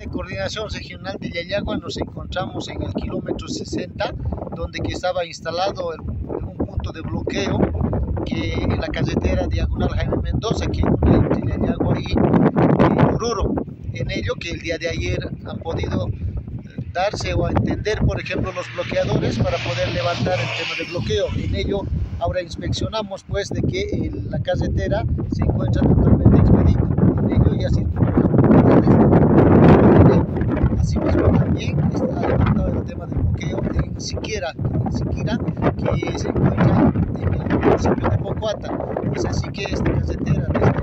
De coordinación regional de Yayagua nos encontramos en el kilómetro 60, donde que estaba instalado un punto de bloqueo que en la carretera diagonal Jaime Mendoza, que une entre Yayagua y, Oruro. En ello que el día de ayer han podido eh, darse o entender, por ejemplo, los bloqueadores para poder levantar el tema de bloqueo. En ello ahora inspeccionamos pues de que la carretera se encuentra totalmente expedita. En ello ya Asimismo también está levantado el tema del bloqueo en Siquiera, en Siquiera que se encuentra en el municipio de Pocuata. Es así que esta carretera desde